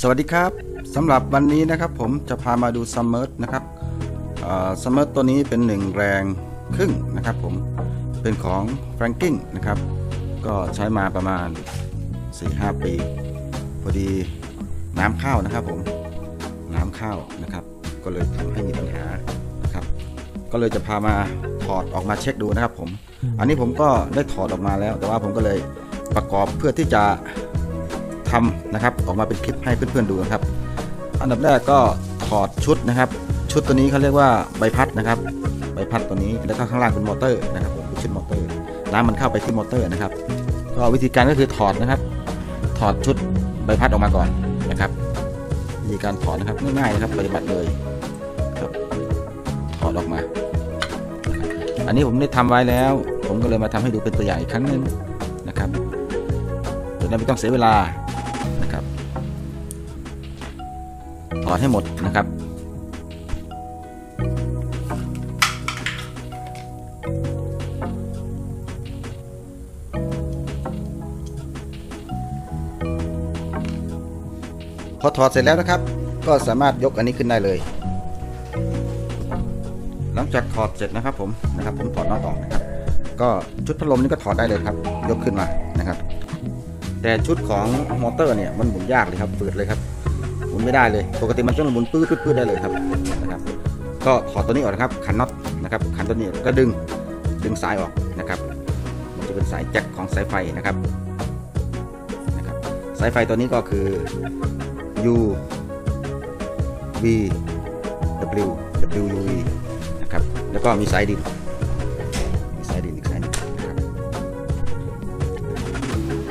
สวัสดีครับสำหรับวันนี้นะครับผมจะพามาดู submerse นะครับ submerse ตัวนี้เป็นหนึ่งแรงครึ่งนะครับผมเป็นของแฟรงกิ้งนะครับก็ใช้มาประมาณ 4-5 ปี พอดีน้ำเข้านะครับผมน้ำเข้านะครับ ก็เลยทำให้มีปัญหานะครับ ก็เลยจะพามาถอดออกมาเช็คดูนะครับผม อันนี้ผมก็ได้ถอดออกมาแล้ว แต่ว่าผมก็เลยประกอบเพื่อที่จะ ทำนะครับ ออกมาเป็นคลิปให้เพื่อนๆดูนะครับ อันดับแรกก็ถอดชุดนะครับ ชุดตัวนี้เขาเรียกว่าใบพัดนะครับ ใบพัดตัวนี้แล้วก็ข้างล่างเป็นมอเตอร์นะครับผมเป็นชุดมอเตอร์น้ำมันเข้าไปที่มอเตอร์นะครับ ก็วิธีการก็คือถอดนะครับ ถอดชุดใบพัดออกมาก่อนนะครับวิธีการถอดนะครับง่ายๆนะครับปฏิบัติเลยครับถอดออกมา อันนี้ผมได้ทำไว้แล้ว ผมก็เลยมาทำให้ดูเป็นตัวอย่างอีกครั้งหนึ่งนะครับจะได้ไม่ต้องเสียเวลา อดให้หมดนะครับ พอถอดเสร็จแล้วนะครับ ก็สามารถยกอันนี้ขึ้นได้เลย หลังจากถอดเสร็จนะครับผมนะครับ ผมถอดน็อตออกนะครับ ก็ชุดพัดลมนี่ก็ถอดได้เลยครับ ยกขึ้นมานะครับ แต่ชุดของมอเตอร์เนี่ยมันหมุนยากเลยครับฝืดเลยครับ นไม่ได้เลย ปกติมันต้องหมุนปื้ดปื้ดได้เลยครับนะครับ ก็ถอดตัวนี้ออกนะครับ ขันน็อตนะครับ ขันตัวนี้ก็ดึงดึงสายออกนะครับ มันจะเป็นสายแจ็คของสายไฟนะครับนะครับ สายไฟตัวนี้ก็คือ U V W W U V นะครับ แล้วก็มีสายดินมีสายดินอีกสายหนึงนะครับ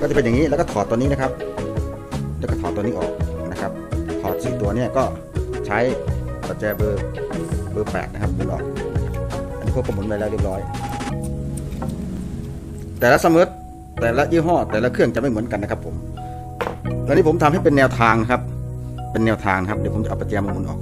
ก็จะเป็นอย่างนี้ แล้วก็ถอดตัวนี้นะครับ แล้วก็ถอดตัวนี้ออก ตัวเนี้ก็ใช้ประแจเบอร์เบอร์แปดนะครับหมุนออกอันนี้พวกก็หมุนไปแล้วเรียบร้อย แต่ละสมมติแต่ละยี่ห้อ แต่ละเครื่องจะไม่เหมือนกันนะครับผมตอนนี้ผมทำให้เป็นแนวทางครับ เป็นแนวทางครับเดี๋ยวผมจะเอาประแจมาหมุนออก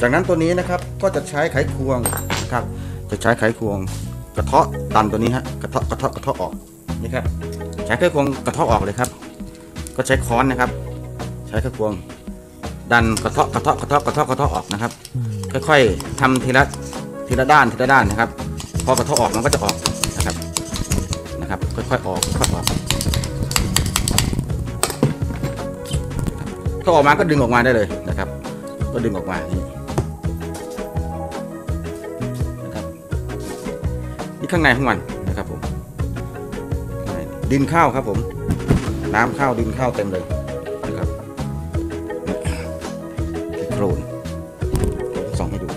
จากนั้นตัวนี้นะครับก็จะใช้ไขควง นะครับ จะใช้ไขควงกระเทาะดันตัวนี้ฮะกระเทาะกระเทาะกระเทาะออกนี่ครับใช้ไขควงกระเทาะออกเลยครับ ก็ใช้ค้อนนะครับ ใช้ไขควง ดันกระเทาะกระเทาะกระเทาะกระเทาะกระเทาะออกนะครับ ค่อยๆทำทีละทีละด้านทีละด้านนะครับ พอกระเทาะออกมันก็จะออกนะครับนะครับ ค่อยๆออกค่อยๆออกถ้าออกมาก็ดึงออกมาได้เลยนะครับ ก็ดึงออกมานี้ ข้างในของมันนะครับผมดินข้าวครับผม น้ำข้าวดินข้าวเต็มเลยนะครับโครนส่องให้ดู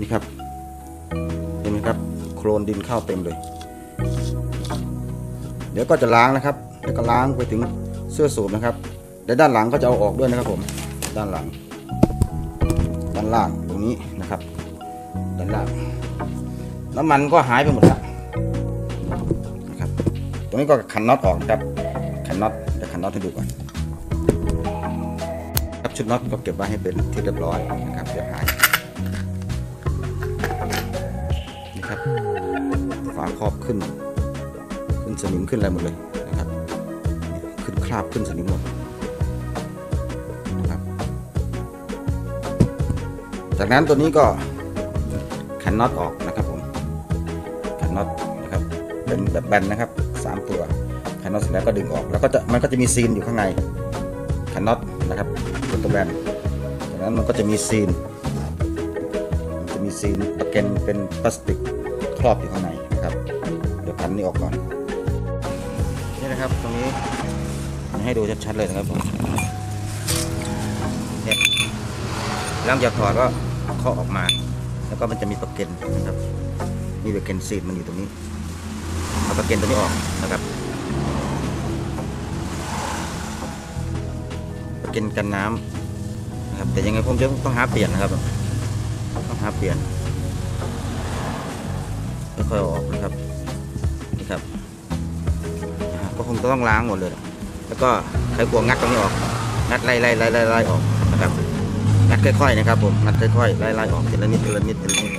นี่ครับเห็นไหมครับ โครนดินข้าวเต็มเลย เดี๋ยวก็จะล้างนะครับ แล้วก็ล้างไปถึงเสื้อสูบนะครับเดี๋ยวด้านหลังก็จะเอาออกด้วยนะครับผม ด้านหลัง ด้านล่างตรงนี้นะครับด้านล่างน้ำมันก็หายไปหมดแล้วนะครับ ตรงนี้ก็ขันน็อตออกครับขันน็อตเดี๋ยวขันน็อตให้ดูก่อนครับชุดน็อตก็เก็บไว้ให้เป็นที่เรียบร้อยนะครับเดี๋ยหายนี่ครับฝาครอบขึ้น ขึ้นสนิมขึ้นอะไรหมดเลยนะครับ ขึ้นคราบขึ้นสนิมหมด จากนั้นตัวนี้ก็ขันน็อตออกนะครับผมขันน็อตนะครับเป็นแบบแบนนะครับสามตัวขันน็อตเสร็จแล้วก็ดึงออก แล้วก็จะมันก็จะมีซีลอยู่ข้างในขันน็อตนะครับเป็นตัวแบนจากนั้นมันก็จะมีซีลมันจะมีซีลตะแกรงเป็นพลาสติกครอบอยู่ข้างในนะครับ เดี๋ยวพันนี้ออกก่อนนี่นะครับตรงนี้ให้ดูชัดๆเลยนะครับผมเนี่ยหลังจากถอดก็าะออกมา แล้วก็มันจะมีประเก็นนะครับ มีประเก็นซีดมันอยู่ตรงนี้เอาประเก็นตัวนี้ออกนะครับประเก็นกันน้ำนะครับ แต่ยังไงผมจะต้องหาเปลี่ยนนะครับ ต้องหาเปลี่ยนค่อยๆออกนะครับนี่ครับก็คงต้องล้างหมดเลย แล้วก็ไขควงงัดตรงนี้ออก งัดไล่ไล่ไล่ไล่ไล่ออก ดค่อยๆนะครับผมงัดค่อยๆไล่ไล่ออกทีละนิดทีละนิดทีละนิด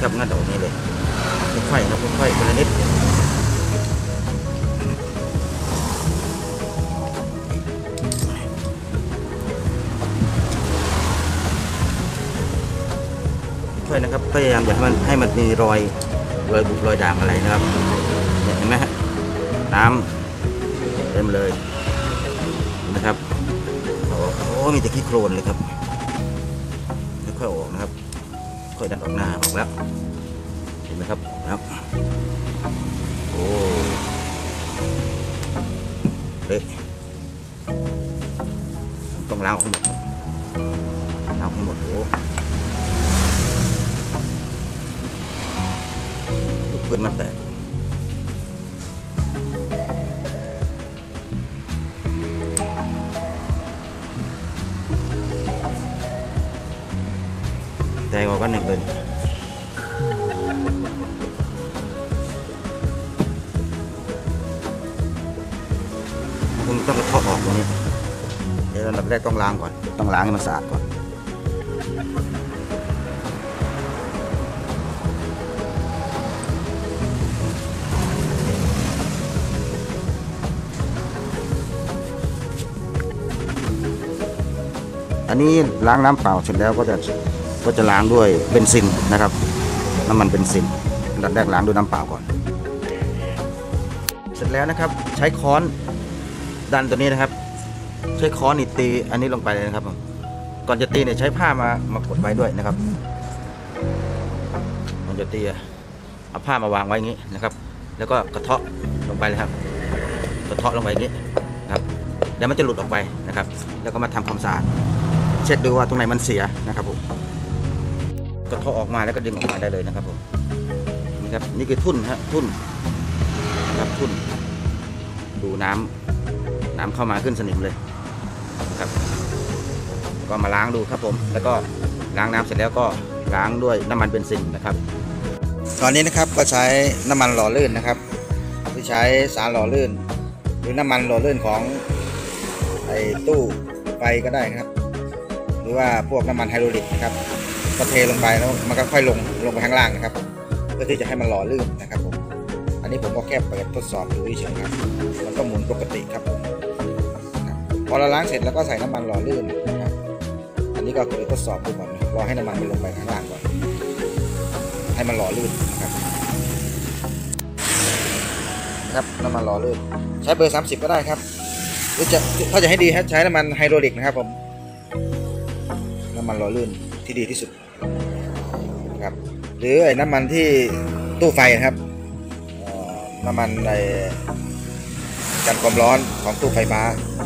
ครับงัดออกนี่เลยค่อยๆครับค่อยๆทีละนิดช่วยนะครับพยายามอย่าให้มันให้มันมีรอยรอยบุบรอยด่างอะไรนะครับ น้ำเต็มเลยนะครับโอ้มีแต่ขี้โคลนเลยครับค่อยๆออกนะครับ ค่อยดันออกหน้าออกแล้วเห็นไหมครับนะครับโอ้เละต้องล้างออกหมดล้างออกหมดโอ้ลูกปืนมันแตก แตกออกก็หนึ่งเลยคุณต้องกระเทาะออกตรงนี้เดี๋ยวอันดับแรกต้องล้างก่อน ต้องล้างให้มันสะอาดก่อน อันนี้ล้างน้ำเปล่าเสร็จแล้วก็จะ ก็จะล้างด้วยเบนซินนะครับ น้ำมันเบนซินอันดับแรกล้างด้วยน้ำเปล่าก่อน เสร็จแล้วนะครับใช้ค้อนดันตัวนี้นะครับ ใช้ค้อนนี่ตีอันนี้ลงไปเลยนะครับก่อนจะตีเนี่ยใช้ผ้ามามากดไว้ด้วยนะครับก่อนจะตีเอาผ้ามาวางไว้อย่างนี้นะครับ แล้วก็กระเทาะลงไปเลยครับกระเทาะลงไปอย่างนี้นะครับเดี๋ยวมันจะหลุดออกไปนะครับ แล้วก็มาทำความสะอาดเช็ดดูว่าตรงไหนมันเสียนะครับผม ก็เทาะออกมาแล้วก็ดึงออกมาได้เลยนะครับผมนี่ครับนี่คือทุ่นฮะทุ่นครับทุ่น ดูน้ำน้ำเข้ามาขึ้นสนิมเลยนะครับ ก็มาล้างดูครับผม แล้วก็ล้างน้ำเสร็จแล้วก็ล้างด้วยน้ำมันเบนซินนะครับ ตอนนี้นะครับก็ใช้น้ำมันหล่อลื่นนะครับหรือใช้สารหล่อลื่น หรือน้ำมันหล่อลื่นของไอ้ตู้ไฟก็ได้นะครับ หรือว่าพวกน้ำมันไฮโดรลิกนะครับ ก็เทลงไปแล้วมันก็ค่อยลงลงไปข้างล่างนะครับเพื่อที่จะให้มันหล่อลื่นนะครับผมอันนี้ผมก็แค่เปิดทดสอบดูเฉยๆครับมันก็หมุนปกติครับผมพอเราล้างเสร็จแล้วก็ใส่น้ำมันหล่อลื่นนะครับอันนี้ก็คือทดสอบดูก่อนรอให้น้ำมันมันลงไปข้างล่างก่อนให้มันหล่อลื่นนะครับครับน้ำมันหล่อลื่นใช้เบอร์ 30 ก็ได้ครับหรือจะถ้าจะให้ดีให้ใช้น้ำมันไฮโดรลิกนะครับผมน้ำมันหล่อลื่นที่ดีที่สุด หรือไอ้น้ำมันที่ตู้ไฟนะครับน้ำมันในกันความร้อนของตู้ไฟฟ้า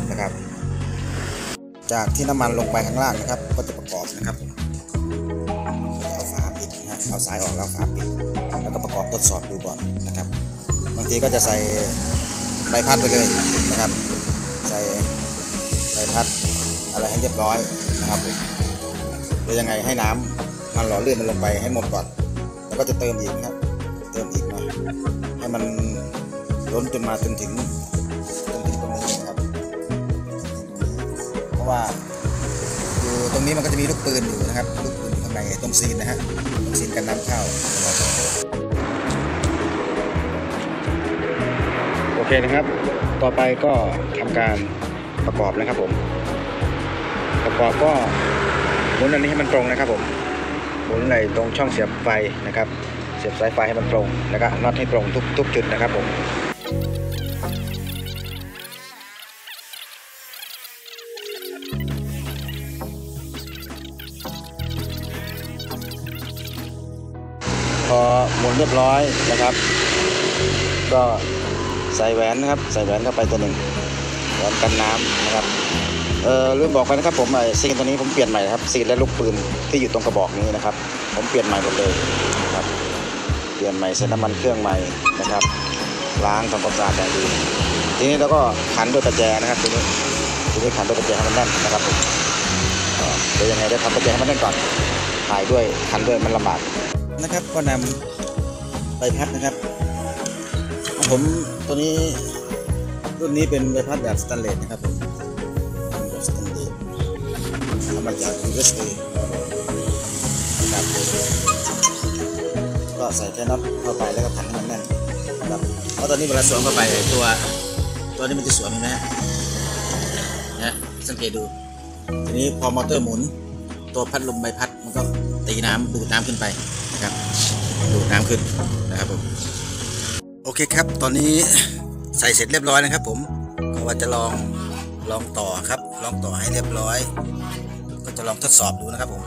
นะครับ จากที่น้ำมันลงไปข้างล่างนะครับ ก็จะประกอบนะครับเอาฝาปิดนะฮะเอาสายออกแล้วฝาปิดแล้วก็ประกอบทดสอบดูก่อนนะครับ บางทีก็จะใส่ใบพัดไปเลยนะครับ ใส่ใบพัดอะไรให้เรียบร้อยนะครับผมหรือยังไงให้น้ำมันหล่อเลื่อนมันลงไปให้หมดก่อน แล้วก็จะเติมอีกนะครับเติมอีกหน่อยให้มันล้นจนมาจนถึงจนถึงตรงนี้นะครับ เพราะว่าอยู่ตรงนี้มันก็จะมีลูกปืนอยู่นะครับลูกปืนอยู่ข้างในตรงซีนนะฮะตรงซีนกันน้ำเข้าโอเคนะครับ ต่อไปก็ทำการประกอบนะครับผม ประกอบก็หมุนอันนี้ให้มันตรงนะครับผม หมุนในตรงช่องเสียบไฟนะครับ เสียบสายไฟให้มันตรงแล้วก็น็อตให้ตรงทุกทุกจุดนะครับผมพอหมุนเรียบร้อยนะครับ ก็ใส่แหวนนะครับ ใส่แหวนเข้าไปตัวหนึ่งแหวนกันน้ำนะครับ เออลืมบอกไปนะครับผมไอ้ซีนตัวนี้ผมเปลี่ยนใหม่นะครับซีนและลูกปืนที่อยู่ตรงกระบอกนี้นะครับ ผมเปลี่ยนใหม่หมดเลยนะครับเปลี่ยนใหม่ใส่น้ำมันเครื่องใหม่นะครับล้างทำความสะอาดอย่างดีทีนี้เราก็ขันด้วยประแจนะครับทีนี้ทีนี้ขันด้วยประแจให้มันแน่นนะครับผมเดี๋ยวยังไงได้ทำประแจให้มันแน่นก่อนถ่ายด้วยขันด้วยมันลำบากนะครับก็นำใบพัดนะครับ ผมตัวนี้รุ่นนี้เป็นใบพัดแบบสแตนเลสนะครับผม มาจาก USA นะครับก็ใส่แค่น็อตเข้าไปแล้วก็พันให้มันแน่นนะครับเพราะตอนนี้เวลาสวมเข้าไปตัวตัวนี้มันจะสวมเห็นไหมฮะนะสังเกตดู ทีนี้พอมอเตอร์หมุน ตัวพัดลมใบพัดมันก็ตีน้ำดูดน้ำขึ้นไปนะครับดูดน้ำขึ้นนะครับผมโอเคครับ ตอนนี้ใส่เสร็จเรียบร้อยนะครับผมก็ว่าจะลองลองต่อครับ ลองต่อให้เรียบร้อย ลองทดสอบดูนะครับผม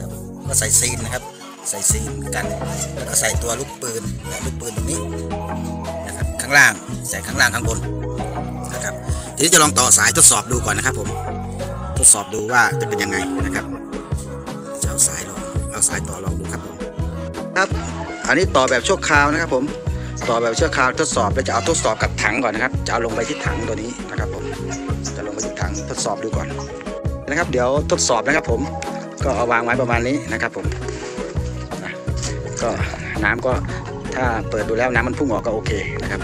ครับก็ใส่ซีนนะครับ ใส่ซีนกันแล้วก็ใส่ตัวลูกปืนละลูกปืนตรงนี้นะครับข้างล่างใส่ข้างล่างข้างบนนะครับทีนี้จะลองต่อสายทดสอบดูก่อนนะครับ ผมทดสอบดูว่าจะเป็นยังไงนะครับจะเอาสายลองเอาสายต่อลองดูครับผมครับ อันนี้ต่อแบบชั่วคราวนะครับ ผมต่อแบบชั่วคราวทดสอบแล้วจะเอาทดสอบกับถังก่อนนะครับ จะเอาลงไปที่ถังตัวนี้นะครับผมจะลงไปที่ถังทดสอบดูก่อน นะครับ เดี๋ยวทดสอบนะครับผมก็เอาวางไว้ประมาณนี้นะครับผมก็น้ำก็ถ้าเปิดดูแล้วน้ำมันพุ่งออกก็โอเคนะครับ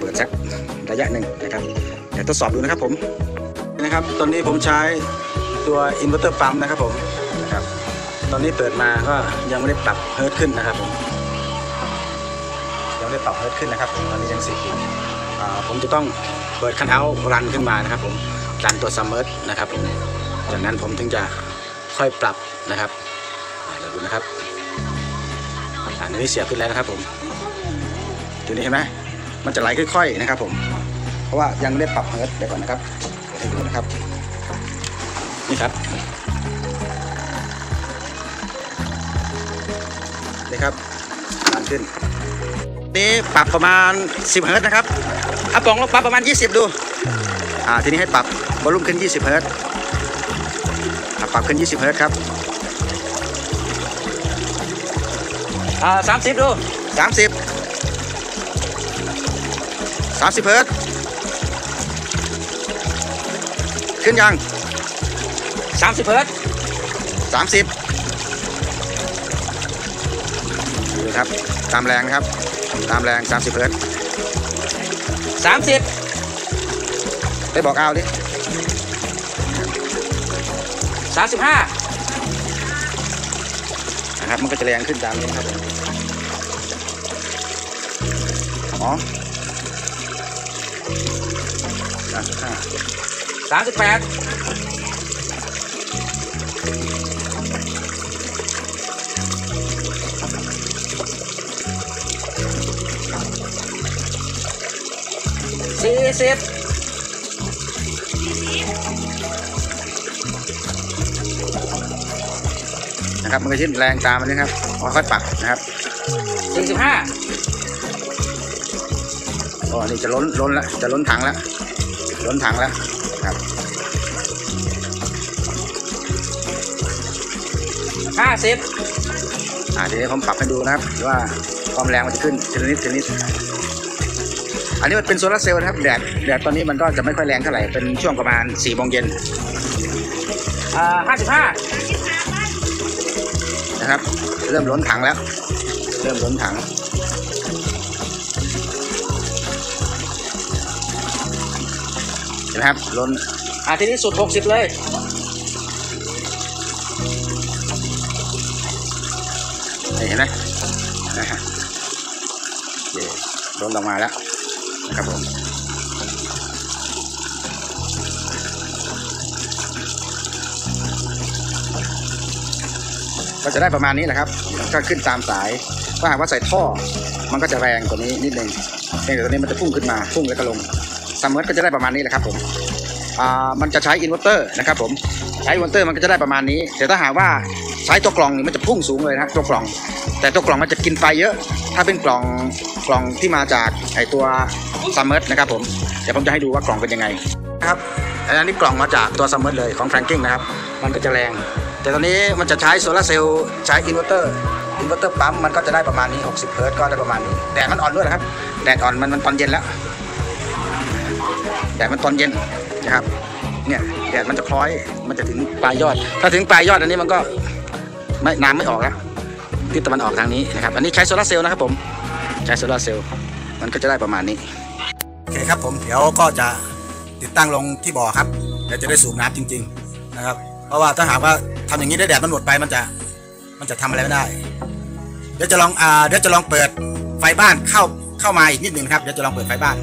เปิดสักระยะหนึ่งนะครับเดี๋ยวทดสอบดูนะครับผมนะครับ ตอนนี้ผมใช้ตัวอินเวอร์เตอร์ปั๊มนะครับผมนะครับ ตอนนี้เปิดมาก็ยังไม่ได้ปรับเฮิรตซ์ขึ้นนะครับผมยังไม่ได้ปรับเฮิรตซ์ขึ้นนะครับผมตอนนี้ยังสิบอยู่อ่าผมจะต้องเปิดคัน out run ขึ้นมานะครับผม run ตัว submerse นะครับผม จากนั้นผมถึงจะค่อยปรับนะครับเดี๋ยวดูนะครับอันนี้เสียบขึ้นแล้วนะครับผมดูนี่เห็นไหมมันจะไหลค่อย ๆนะครับ ผม เพราะว่ายังไม่ได้ปรับเฮิร์ตเดี๋ยวก่อนนะครับเดี๋ยวให้ดูนะครับ นี่ครับนี่ครับดันขึ้นนี่ปรับประมาณ 10 เฮิร์ตนะครับเอาปล่องลองปรับประมาณ 20 ดู อ่าทีนี้ให้ปรับ volume ขึ้น 20 เฮิรตซ์ ปรับขึ้น 20 เฮิรตซ์ครับ อ่า30ดู30 30 เฮิรตซ์ขึ้นยัง30เฮิรตซ์30ดูครับ ตามแรงนะครับ ตามแรง 30 เฮิร์ตซ์30ไปบอกเอาดิ 35นะครับมันก็จะแรงขึ้นตามนี้นะครับอ๋อ35 38สี่สิบ นะครับ มันก็ชิ้นแรงตามมันนะครับค่อยๆปรับนะครับสี่สิบห้าโอ้นี่จะล้นล้นแล้วจะล้นถังแล้วล้นถังแล้วครับห้าสิบอ่าทีนี้ผมปรับให้ดูนะครับว่าความแรงมันจะขึ้นทีละนิดทีละนิดอันนี้มันเป็นโซลาร์เซลล์นะครับแดดแดดตอนนี้มันก็จะไม่ค่อยแรงเท่าไหร่เป็นช่วงประมาณ4ี่โมงเย็นอ่าห้าสิบห้า นะครับ เริ่มล้นถังแล้ว เริ่มล้นถัง เห็นไหมครับล้นอ่าทีนี้สุดหกสิบเลยเห็นไหมนะฮะล้นลงมาแล้วนะครับผม ก็จะได้ประมาณนี้แหละครับ ก็ขึ้นตามสายถ้าหากว่าใส่ท่อ มันก็จะแรงกว่านี้นิดนึงเพียงแต่ตัวนี้มันจะพุ่งขึ้นมาพุ่งแล้วก็ลง submerse ก็จะได้ประมาณนี้แหละครับผมอ่ามันจะใช้อินเวอร์เตอร์นะครับผมใช้อินเวอร์เตอร์มันก็จะได้ประมาณนี้ แต่ถ้าหากว่าใช้ตัวกล่องนี่มันจะพุ่งสูงเลยนะตัวกล่อง แต่ตัวกล่องมันจะกินไฟเยอะ ถ้าเป็นกล่องกล่องที่มาจากไอตัว submerse นะครับผมเดี๋ยวผมจะให้ดูว่ากล่องเป็นยังไงนะครับอันนี้กล่องมาจากตัว submerse เลยของแฟรงกิ้งนะครับมันก็จะแรง แต่ตอนนี้มันจะใช้โซลาร์เซลล์ใช้อินเวอร์เตอร์อินเวอร์เตอร์ปั๊มมันก็จะได้ประมาณนี้ 60เฮิรตซ์ก็ได้ประมาณนี้แดดมันอ่อนด้วยนะครับแดดอ่อนมันมันตอนเย็นแล้วแดดมันตอนเย็นนะครับเนี่ยแดดมันจะคล้อยมันจะถึงปลายยอด ถ้าถึงปลายยอดอันนี้มันก็ไม่น้ำไม่ออกแล้วทิศตะวันออกทางนี้นะครับอันนี้ใช้โซลาร์เซลล์นะครับผมใช้โซลาร์เซลล์มันก็จะได้ประมาณนี้โอเคครับผมเดี๋ยวก็จะติดตั้งลงที่บ่อครับเดี๋ยวจะได้สูบน้ำจริง ๆนะครับ ราะว่าถ้าหากว่าทำอย่างนี้ได้แดดมันหมดไปมันจะมันจะทำอะไรไม่ได้ เดี๋ยวจะลองอ่าเดี๋ยวจะลองเปิดไฟบ้านเข้าเข้ามาอีกนิดหนึ่งครับเดี๋ยวจะลองเปิดไฟบ้าน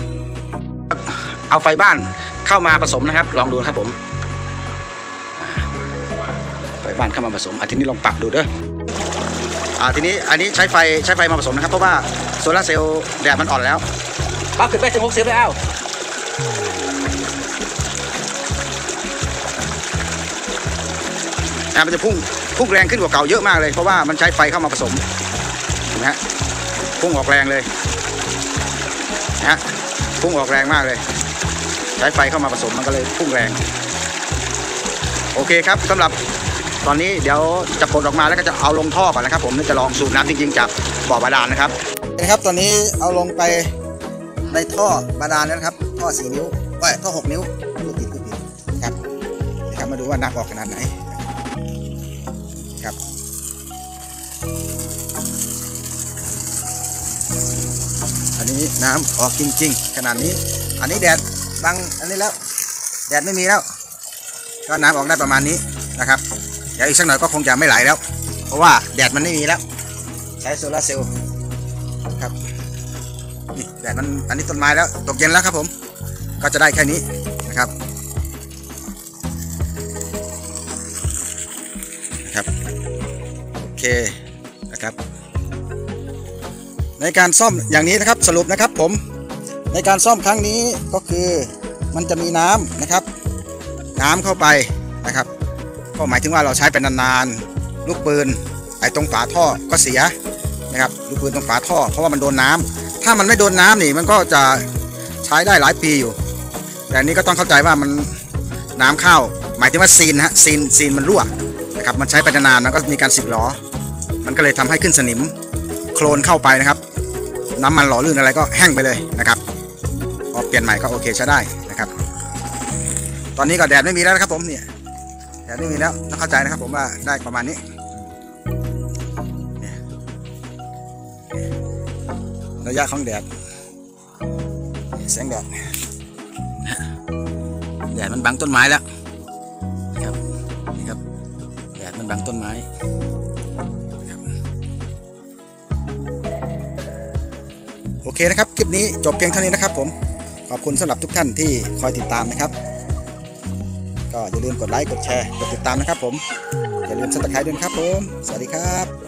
เอาไฟบ้านเข้ามาผสมนะครับ ลองดูครับผม ไฟบ้านเข้ามาผสมอาทีนี้ลองปรับดูเด้ออ่าทีนี้อันนี้ใช้ไฟใช้ไฟมาผสมนะครับเพราะว่าโซลาร์เซลล์แดดมันอ่อนแล้วปั๊บขึ้นไปถึงหกสิบแล้ว อ่ามันจะพุ่งพุ่งแรงขึ้นกว่าเก่าเยอะมากเลยเพราะว่ามันใช้ไฟเข้ามาผสมเห็นะฮะพุ่งออกแรงเลยนะฮะพุ่งออกแรงมากเลย ใช้ไฟเข้ามาผสมมันก็เลยพุ่งแรง โอเคครับสำหรับตอนนี้เดี๋ยวจะกดออกมาแล้วก็จะเอาลงท่อก่อนนะครับ ผมจะลองสูบน้ำจริงๆจากบ่อบาดาลนะครับนะครับ ตอนนี้เอาลงไปในท่อบาดาลแล้วนะครับ ท่อสี่นิ้วเอ้ยท่อหกนิ้วพูดผิดพูดผิดครับนะครับมาดูว่าน้ำออกขนาดไหน ครับ อันนี้น้ำออกจริง ๆ ขนาดนี้ อันนี้แดดบังอันนี้แล้วแดดไม่มีแล้วก็น้ำออกได้ประมาณนี้นะครับ เดี๋ยวอีกสักหน่อยก็คงจะไม่ไหลแล้ว เพราะว่าแดดมันไม่มีแล้ว ใช้โซลาร์เซลล์ครับนี่แดดมันอันนี้ต้นไม้แล้วตกเย็นแล้วครับผม ก็จะได้แค่นี้นะครับ นะครับโอเคนะครับ ในการซ่อมอย่างนี้นะครับสรุปนะครับผมในการซ่อมครั้งนี้ก็คือมันจะมีน้ำนะครับ น้ำเข้าไปนะครับ ก็หมายถึงว่าเราใช้เป็นนานๆลูกปืนไอ้ตรงฝาท่อก็เสียนะครับลูกปืนตรงฝาท่อ เพราะว่ามันโดนน้ำถ้ามันไม่โดนน้ำนี่มันก็จะใช้ได้หลายปีอยู่ แต่นี้ก็ต้องเข้าใจว่ามันน้ำเข้า หมายถึงว่าซีนนะฮะซีนซีนมันรั่ว นะครับมันใช้ไปนานๆมันก็มีการสึกหรอมันก็เลยทำให้ขึ้นสนิมโคลนเข้าไปนะครับ น้ำมันหล่อลื่นอะไรก็แห้งไปเลยนะครับพอเปลี่ยนใหม่ก็โอเคใช้ได้นะครับ ตอนนี้ก็แดดไม่มีแล้วนะครับผมเนี่ยแดดไม่มีแล้วต้องเข้าใจนะครับ ผมว่าได้ประมาณนี้ระยะของแดดแสงแดดแดดมันบังต้นไม้แล้ว บังต้นไม้โอเคนะครับ คลิปนี้จบเพียงเท่านี้นะครับผม ขอบคุณสำหรับทุกท่านที่คอยติดตามนะครับ ก็อย่าลืมกดไลค์ กดแชร์ กดติดตามนะครับผม อย่าลืมสัครต์ด้วยครับผม สวัสดีครับ